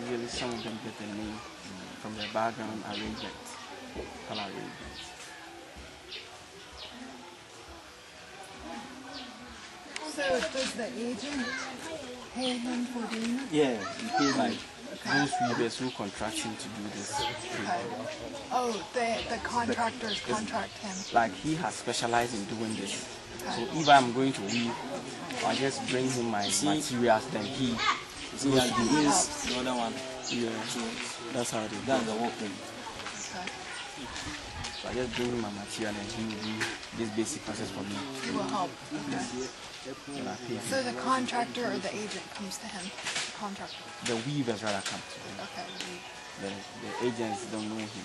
Usually some of them get the name mm, from their background arrangement, color arrangement. So does the agent pay him for doing it? Yeah, he pay like those weavers who contract him to do this. Okay. Oh, the the contractors contract him. Like he has specialized in doing this. So if I'm going to weave, I just bring him my materials, then he See, like this, the other one. yeah. That's how they. That's the workroom. Okay. So I just bring him my material and he will do this basic process for me. He will help. Okay. Then I pay him. So the contractor or the agent comes to him. The contractor. The weavers rather come to him. Okay. The, the agents don't know him.